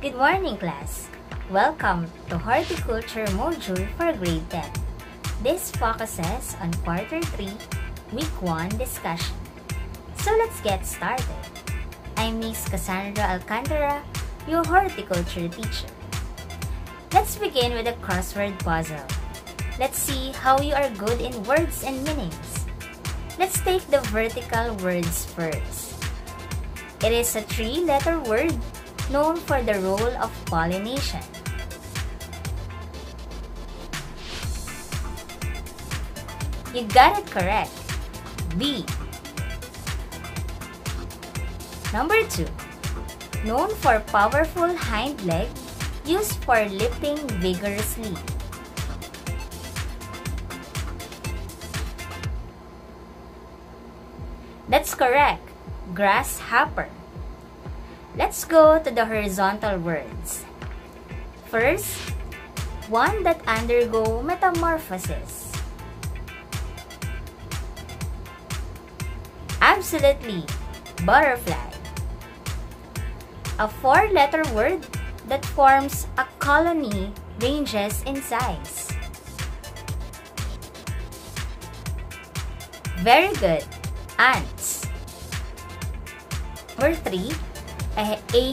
Good morning, class. Welcome to Horticulture Module for Grade 10. This focuses on Quarter 3, Week 1 discussion. So let's get started. I'm Miss Cassandra Alcantara, your horticulture teacher. Let's begin with a crossword puzzle. Let's see how you are good in words and meanings. Let's take the vertical words first. It is a three-letter word known for the role of pollination. You got it correct. B. Number 2. Known for powerful hind leg used for leaping vigorously. That's correct. Grasshopper. Let's go to the horizontal words. First, one that undergo metamorphosis. Absolutely, butterfly. A four-letter word that forms a colony ranges in size. Very good. Ants. Number 3. Eh, a, a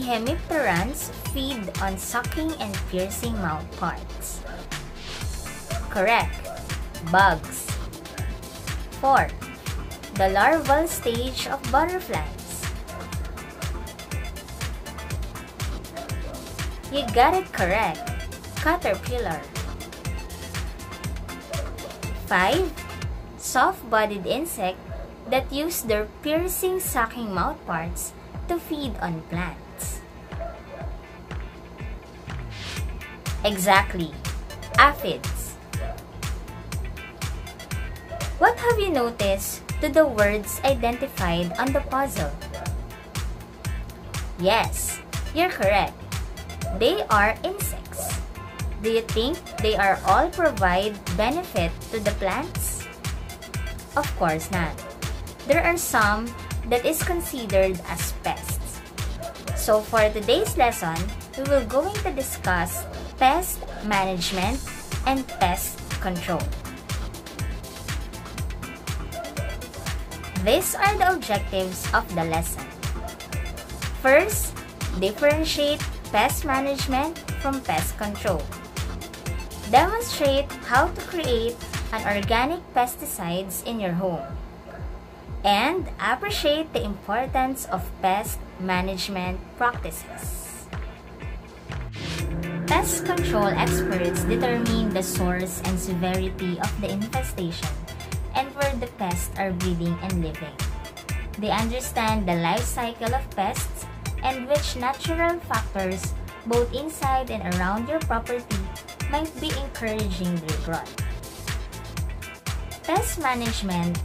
feed on sucking and piercing mouth parts. Correct. Bugs. 4. The larval stage of butterflies. You got it correct. Caterpillar. 5 soft-bodied insect that use their piercing sucking mouthparts to feed on plants. Exactly, aphids. What have you noticed to the words identified on the puzzle? Yes, you're correct. They are insects. Do you think they are all provide benefit to the plants? Of course not. There are some that is considered as pests. So for today's lesson, we will going to discuss pest management and pest control. These are the objectives of the lesson. First, differentiate pest management from pest control. Demonstrate how to create an organic pesticides in your home. And appreciate the importance of pest management practices. Pest control experts determine the source and severity of the infestation and where the pests are breeding and living. They understand the life cycle of pests and which natural factors both inside and around your property might be encouraging their growth. Pest management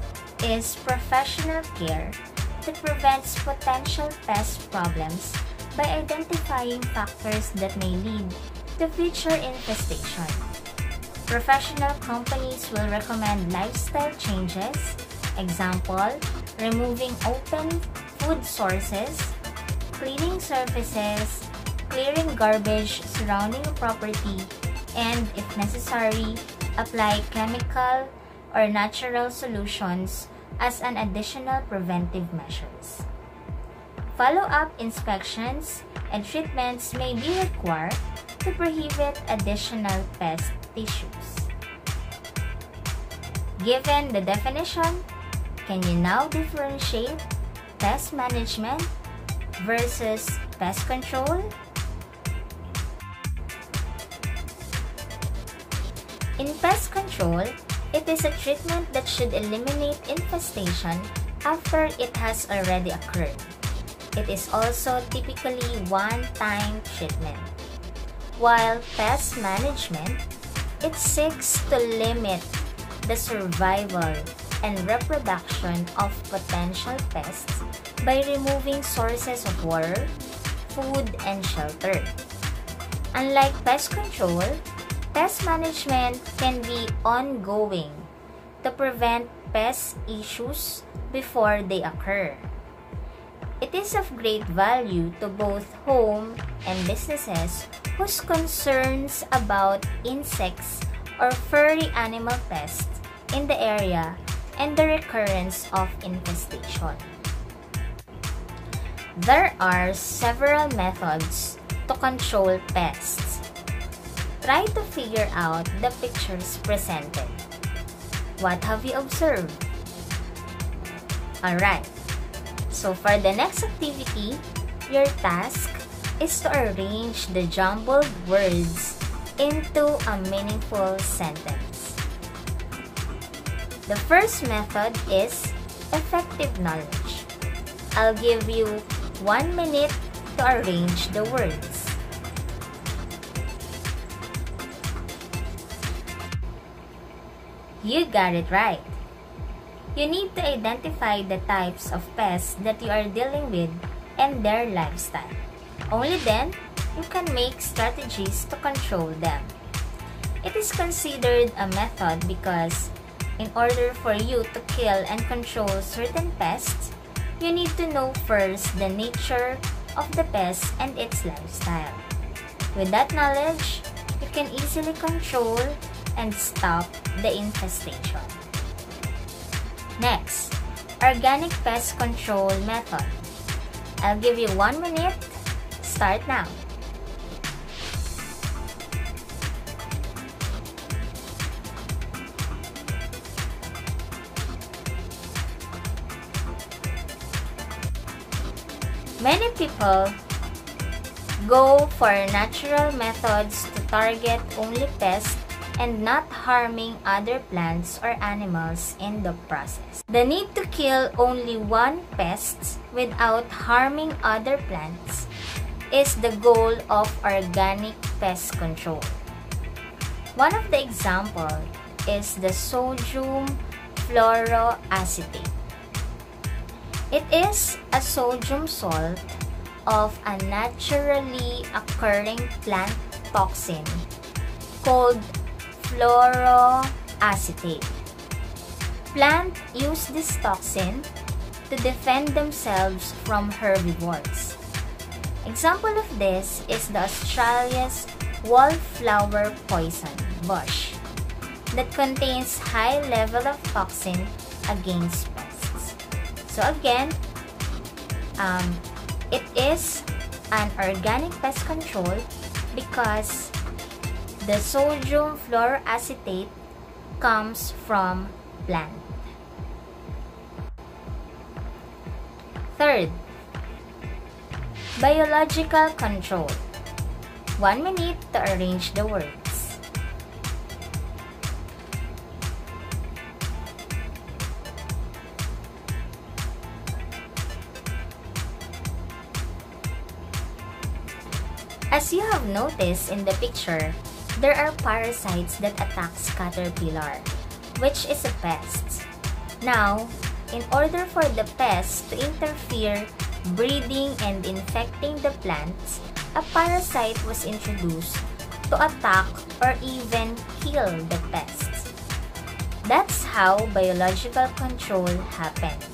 is professional care that prevents potential pest problems by identifying factors that may lead to future infestation. Professional companies will recommend lifestyle changes, example, removing open food sources, cleaning surfaces, clearing garbage surrounding a property, and if necessary, apply chemical or natural solutions as an additional preventive measures. Follow-up inspections and treatments may be required to prohibit additional pest issues. Given the definition, can you now differentiate pest management versus pest control? In pest control, it is a treatment that should eliminate infestation after it has already occurred. It is also typically one-time treatment. While pest management, it seeks to limit the survival and reproduction of potential pests by removing sources of water, food, and shelter. Unlike pest control, Pest management can be ongoing to prevent pest issues before they occur. It is of great value to both home and businesses whose concerns about insects or furry animal pests in the area and the recurrence of infestation. There are several methods to control pests. Try to figure out the pictures presented. What have you observed? Alright, so for the next activity, your task is to arrange the jumbled words into a meaningful sentence. The first method is effective knowledge. I'll give you one minute to arrange the words. You got it right. You need to identify the types of pests that you are dealing with and their lifestyle. Only then, you can make strategies to control them. It is considered a method because in order for you to kill and control certain pests, you need to know first the nature of the pest and its lifestyle. With that knowledge, you can easily control and stop the infestation. Next, organic pest control method. I'll give you one minute. Start now. Many people go for natural methods to target only pests and not harming other plants or animals in the process. The need to kill only one pest without harming other plants is the goal of organic pest control. One of the examples is the sodium fluoroacetate. It is a sodium salt of a naturally occurring plant toxin called fluoroacetate. Plants use this toxin to defend themselves from herbivores. Example of this is the Australia's wallflower poison bush that contains high level of toxin against pests. so again, um, it is an organic pest control because the sodium fluoroacetate comes from plant. Third, biological control. One minute to arrange the words. As you have noticed in the picture, there are parasites that attacks caterpillar, which is a pest. Now, in order for the pest to interfere breeding and infecting the plants, a parasite was introduced to attack or even kill the pests. That's how biological control happens.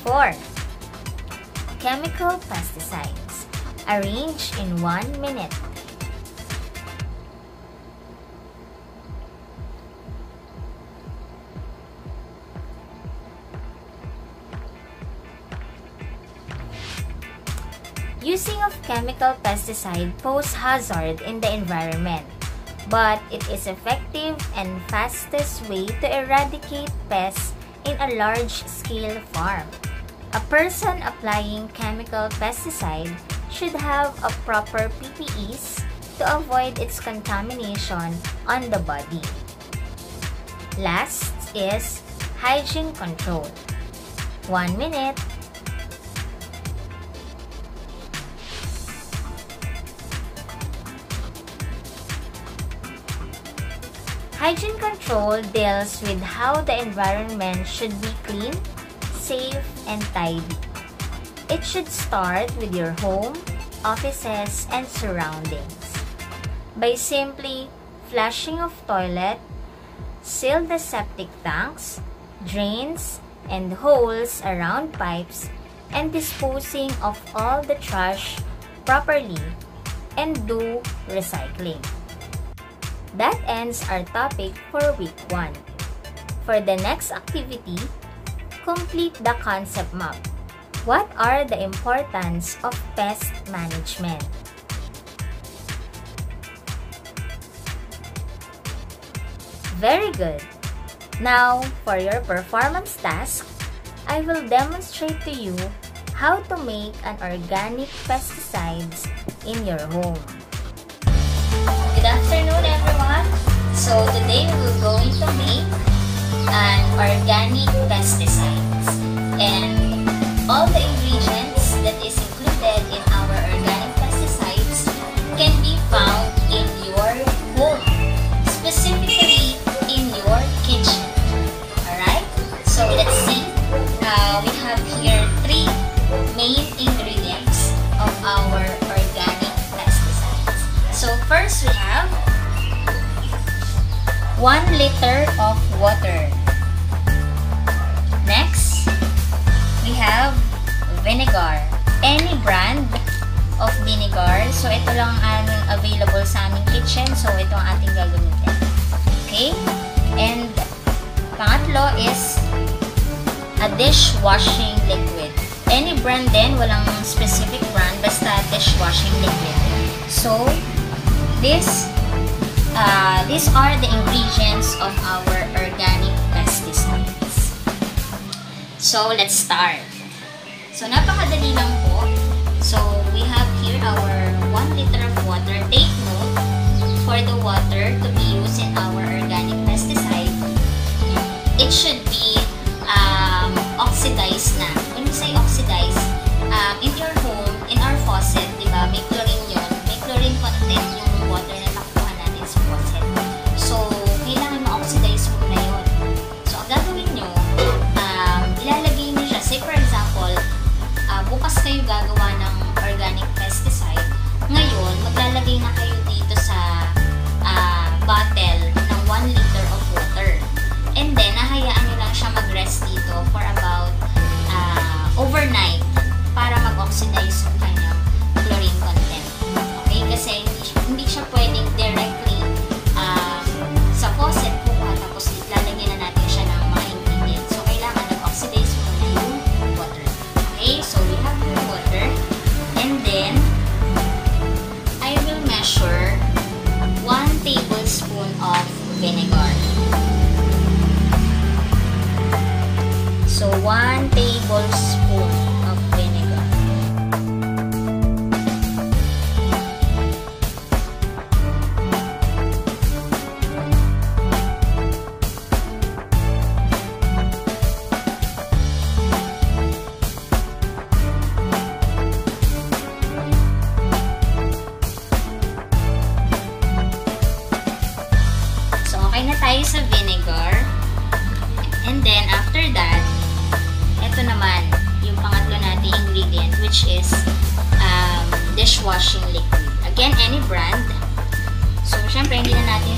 4. Chemical pesticides. Arrange in 1 minute. Using of chemical pesticide pose hazard in the environment, but it is effective and fastest way to eradicate pests in a large-scale farm. A person applying chemical pesticide should have a proper PPEs to avoid its contamination on the body. Last is hygiene control. One minute. Hygiene control deals with how the environment should be clean, safe, and tidy. It should start with your home, offices, and surroundings. By simply flushing of toilet, seal the septic tanks, drains, and holes around pipes, and disposing of all the trash properly and do recycling. That ends our topic for week 1. For the next activity, complete the concept map. What are the importance of pest management? Very good. Now, for your performance task, I will demonstrate to you how to make an organic pesticides in your home. Good afternoon! So today we will going to make an organic pesticides. And all the ingredients 1 liter of water. Next, we have vinegar. Any brand of vinegar. So ito lang ang available sa aming kitchen. So ito ang ating gagamitin. Okay? And pangatlo is a dishwashing liquid. Any brand din, walang specific brand, basta dishwashing liquid. So, this, uh, these are the ingredients of our organic pesticides. So, let's start. So, napakadali lang po. So, we have here our 1 liter of water. Take note for the water to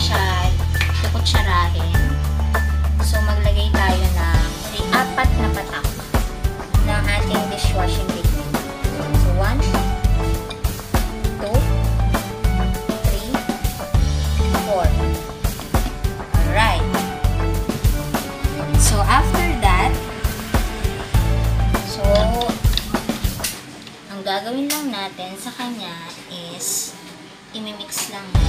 siya kukutsarahin. So, maglagay tayo ng apat na patak ng ating dishwashing liquid. So, one, two, three, four. Alright. So, after that, so, ang gagawin lang natin sa kanya is, imimix lang natin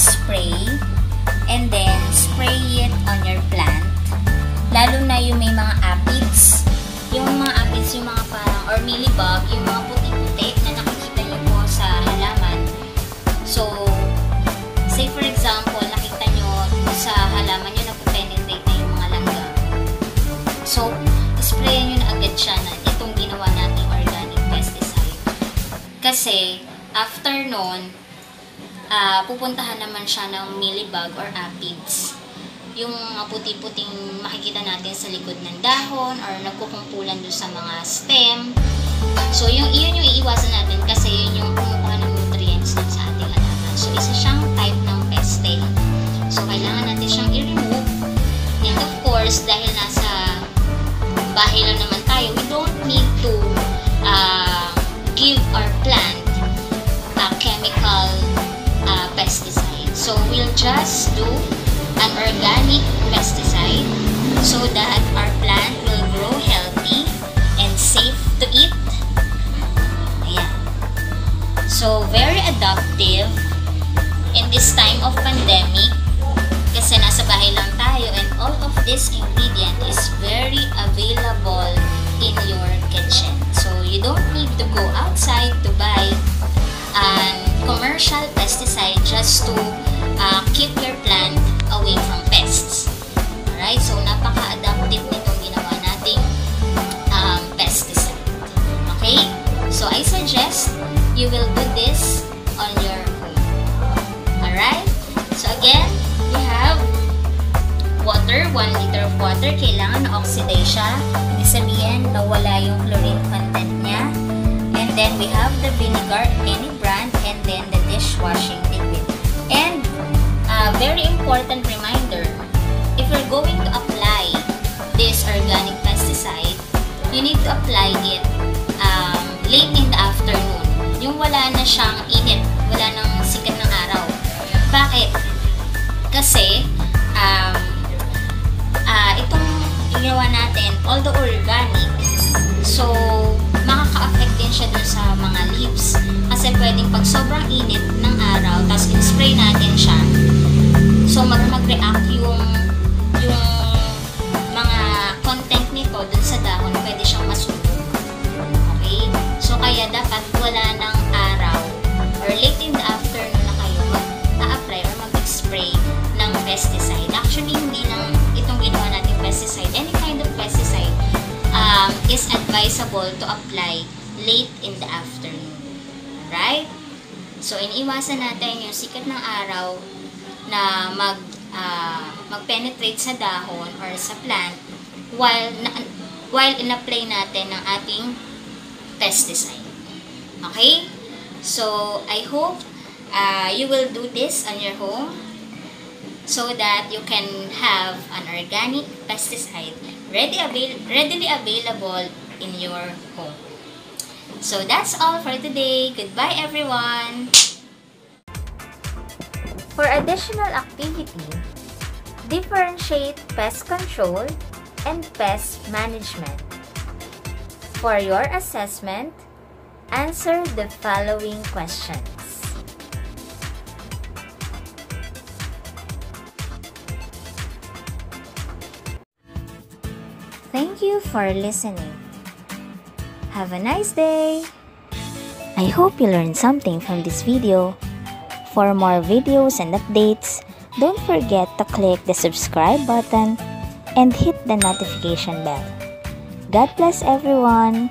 spray and then spray it on your plant. Lalo na yung may mga aphids. Yung mga aphids, yung mga parang, or millibug, yung mga puti-puti na nakikita nyo po sa halaman. So, say for example, nakita nyo sa halaman nyo nagpo-penetrate na yung mga langga. So, sprayan nyo na agad siya na itong ginawa nating organic pesticide. Kasi, after nun, uh, pupuntahan naman siya ng millibug or aphids. Yung mga puti-puting makikita natin sa likod ng dahon or nagkukumpulan doon sa mga stem. So, yung, yun yung iiwasan natin kasi yun yung kumukuha ng nutrients dun sa ating halaman. So, isa siyang type ng peste. So, kailangan natin siyang i-remove. And of course, dahil nasa bahay lang naman tayo, we don't need to uh, give our plant So, we'll just do an organic pesticide so that our plant will grow healthy and safe to eat. Ayan. So, very adaptive in this time of pandemic kasi nasa bahay lang tayo and all of this ingredient is very available in your kitchen. So, you don't need to go outside to buy an commercial pesticide just to uh, keep your plant away from pests. Alright? So, napaka-adaptive nitong ginawa nating um, pesticide. Okay? So, I suggest you will do this on your home. Alright? So, again, we have water, 1 liter of water. Kailangan na-oxidize siya. Ibig sabihin, nawala yung chlorine content niya. And then, we have the vinegar, any brand, and then the dishwashing liquid. Very important reminder, if you're going to apply this organic pesticide, you need to apply it um, late in the afternoon. Yung wala na siyang init, wala nang sikat ng araw. Bakit? Kasi, um, uh, itong ginawa natin, although organic, So, iniwasan natin yung sikat ng araw na mag uh, mag-penetrate sa dahon or sa plant while na, while in-apply natin ng ating pesticide. Okay? So, I hope uh, you will do this on your home so that you can have an organic pesticide ready avail readily available in your home. So that's all for today. Goodbye everyone! For additional activity, differentiate pest control and pest management. For your assessment, answer the following questions. Thank you for listening. Have a nice day! I hope you learned something from this video. For more videos and updates, don't forget to click the subscribe button and hit the notification bell. God bless everyone!